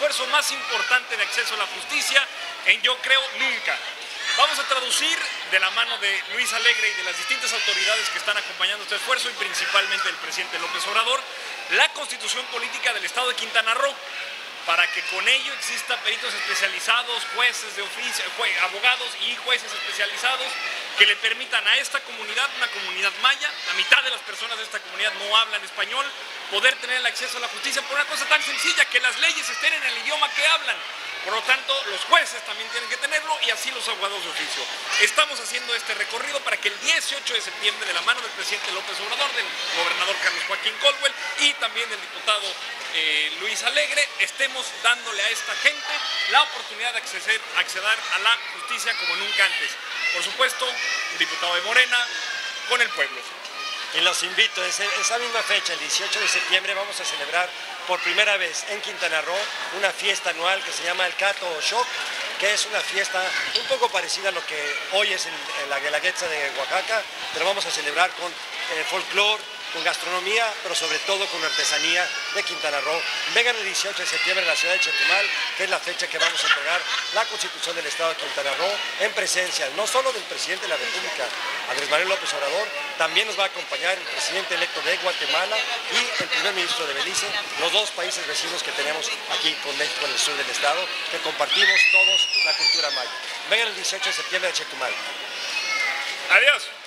esfuerzo más importante de acceso a la justicia en yo creo nunca. Vamos a traducir de la mano de Luis Alegre y de las distintas autoridades que están acompañando este esfuerzo y principalmente del presidente López Obrador, la constitución política del estado de Quintana Roo para que con ello exista peritos especializados, jueces de oficio, abogados y jueces especializados que le permitan a esta comunidad, una comunidad maya, la mitad de las personas de esta comunidad no hablan español, poder tener el acceso a la justicia por una cosa tan sencilla, que las leyes estén en el idioma que hablan. Por lo tanto, los jueces también tienen que tenerlo y así los abogados de oficio. Estamos haciendo este recorrido para que el 18 de septiembre, de la mano del presidente López Obrador, del gobernador Carlos Joaquín Colwell y también del diputado eh, Luis Alegre, estemos dándole a esta gente la oportunidad de acceder, acceder a la justicia como nunca antes. Por supuesto, el diputado de Morena, con el pueblo. Y los invito, esa misma fecha, el 18 de septiembre, vamos a celebrar por primera vez en Quintana Roo una fiesta anual que se llama el Cato Shock, que es una fiesta un poco parecida a lo que hoy es en la Guelaguetza de Oaxaca, pero vamos a celebrar con eh, folclore, con gastronomía, pero sobre todo con artesanía de Quintana Roo. Vengan el 18 de septiembre en la ciudad de Chetumal, que es la fecha que vamos a entregar la Constitución del Estado de Quintana Roo en presencia no solo del presidente de la República, Andrés Manuel López Obrador, también nos va a acompañar el presidente electo de Guatemala y el primer ministro de Belice, los dos países vecinos que tenemos aquí con México en el sur del Estado, que compartimos todos la cultura maya. Vengan el 18 de septiembre a Chetumal. Adiós.